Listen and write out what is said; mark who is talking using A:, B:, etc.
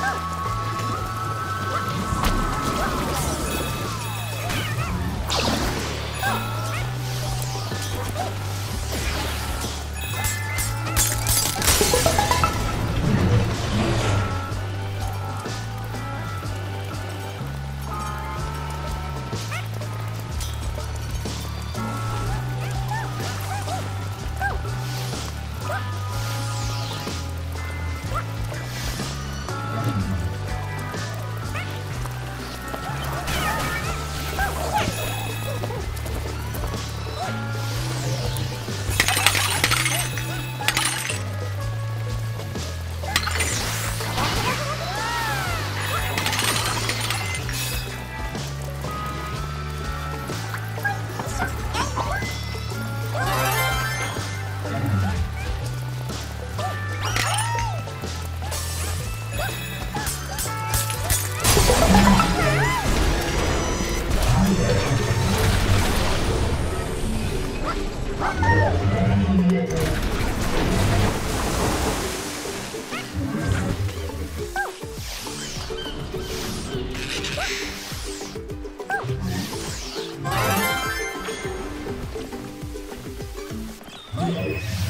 A: Ah! Thank